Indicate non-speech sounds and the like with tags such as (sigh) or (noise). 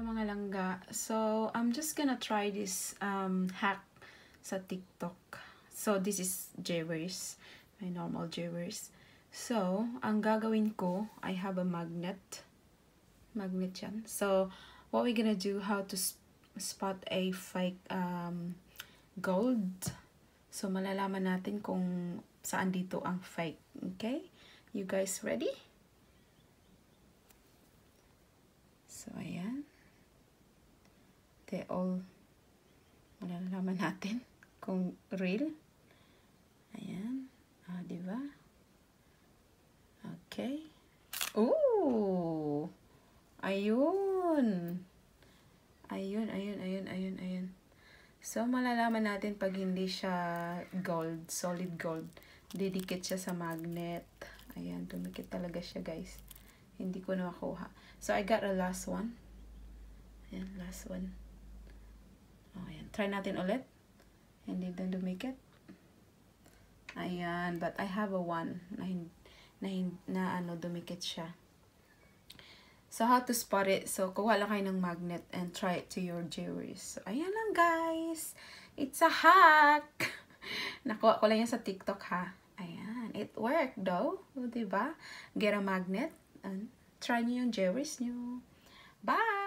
mangga. So, I'm just gonna try this um, hack sa TikTok. So, this is Jewers. My normal Jewers. So, ang gagawin ko, I have a magnet. Magnet yan. So, what we're gonna do, how to spot a fake um, gold. So, malalaman natin kung saan dito ang fake. Okay? You guys ready? So, ayan. They all malalaman natin (laughs) kung real. Ayan. Ah, di ba? Okay. Ooh! Ayun! Ayun, ayun, ayun, ayun, ayun. So, malalaman natin pag hindi siya gold, solid gold. Didikit siya sa magnet. Ayan, tumikit talaga siya, guys. Hindi ko na makuha. So, I got a last one. Ayan, last one. Oh, ayan. Try natin ulit. Hindi din dumikit. Ayan, but I have a one na, na, na ano, dumikit siya. So, how to spot it? So, kuha lang kayo ng magnet and try it to your jewelry. So, ayan lang guys. It's a hack. (laughs) Nakuha ko lang yan sa TikTok ha. Ayan. It worked though. O, diba? Get a magnet and try nyo yung jewelries nyo. Bye!